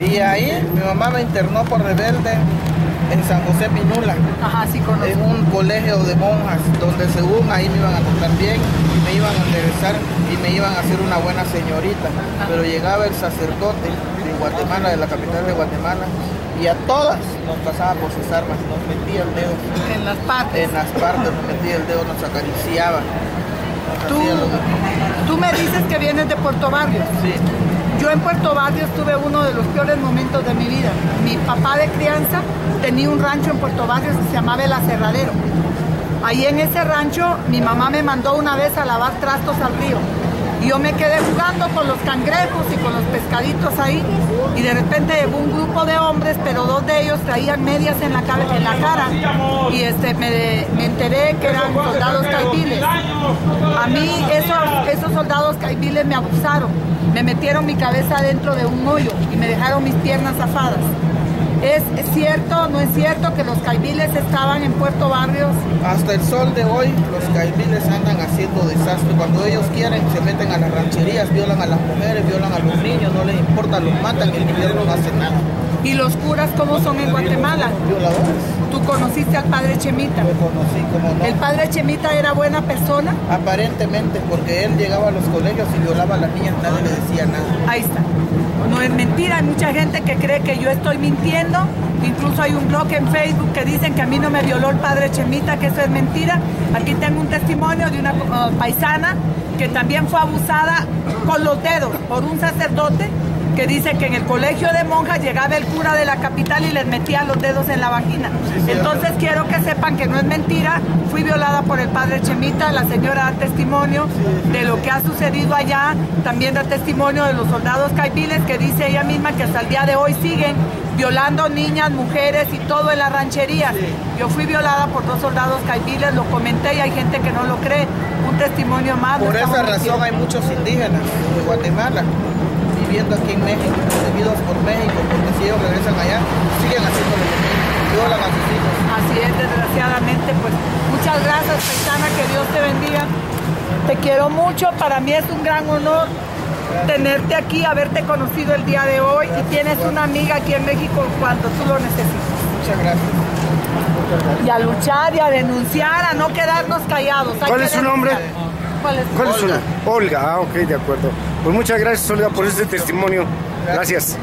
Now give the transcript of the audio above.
Y ahí mi mamá me internó por rebelde en San José Pinula. Ajá, sí conozco. En un colegio de monjas, donde según ahí me iban a tratar bien y me iban a enderezar y me iban a hacer una buena señorita. Pero llegaba el sacerdote de Guatemala, de la capital de Guatemala, y a todas nos pasaba por sus armas, nos metía el dedo. En las partes. En las partes nos metía el dedo, nos acariciaba. nos Tú, tú me dices que vienes de Puerto Barrios. Sí. Yo en Puerto Barrios tuve uno de los peores momentos de mi vida. Mi papá de crianza tenía un rancho en Puerto Barrios que se llamaba El Aserradero. Ahí en ese rancho mi mamá me mandó una vez a lavar trastos al río. Y yo me quedé jugando con los cangrejos y con los pescaditos ahí. Y de repente llegó un grupo de hombres, pero dos de ellos traían medias en la, cara. Y este, me, me enteré que eran soldados caibiles. A mí esos, esos soldados caibiles me abusaron. Me metieron mi cabeza dentro de un hoyo y me dejaron mis piernas zafadas. ¿Es cierto no es cierto que los caibiles estaban en Puerto Barrios? Hasta el sol de hoy, los caibiles andan haciendo desastre. Cuando ellos quieren, se meten a las rancherías, violan a las mujeres, violan a los niños, no les importa, los matan y el gobierno no hace nada. ¿Y los curas cómo son en Guatemala? Tú conociste al padre Chemita. Lo conocí como no. ¿El padre Chemita era buena persona? Aparentemente, porque él llegaba a los colegios y violaba a las niñas, nadie le decía nada. Ahí está. No es mentira, hay mucha gente que cree que yo estoy mintiendo. Incluso hay un blog en Facebook que dicen que a mí no me violó el padre Chemita, que eso es mentira. Aquí tengo un testimonio de una uh, paisana que también fue abusada con los dedos por un sacerdote que dice que en el colegio de monjas llegaba el cura de la capital y les metía los dedos en la vagina. Entonces quiero que sepan que no es mentira. Fui violada por el padre Chemita, la señora da testimonio de lo que ha sucedido allá, también da testimonio de los soldados caipiles que dice ella misma que hasta el día de hoy siguen violando niñas, mujeres y todo en las rancherías. Yo fui violada por dos soldados caipiles, lo comenté y hay gente que no lo cree. Un testimonio más. Por esa razón hay muchos indígenas de Guatemala viviendo aquí en México, protegidos por México, porque si ellos regresan allá, siguen haciendo lo mismo, violan a sus hijos. Así es, desgraciadamente, pues muchas gracias, paisana, que Dios te bendiga. Te quiero mucho, para mí es un gran honor tenerte aquí, haberte conocido el día de hoy y tienes una amiga aquí en México cuando tú lo necesites. Muchas gracias. Muchas gracias. Y a luchar y a denunciar, a no quedarnos callados. Hay ¿Cuál que es su nombre? denunciar. ¿Cuál es? ¿Cuál es su Olga. nombre? Olga, ah, ok, de acuerdo. Pues muchas gracias, Olga, por este testimonio. Gracias.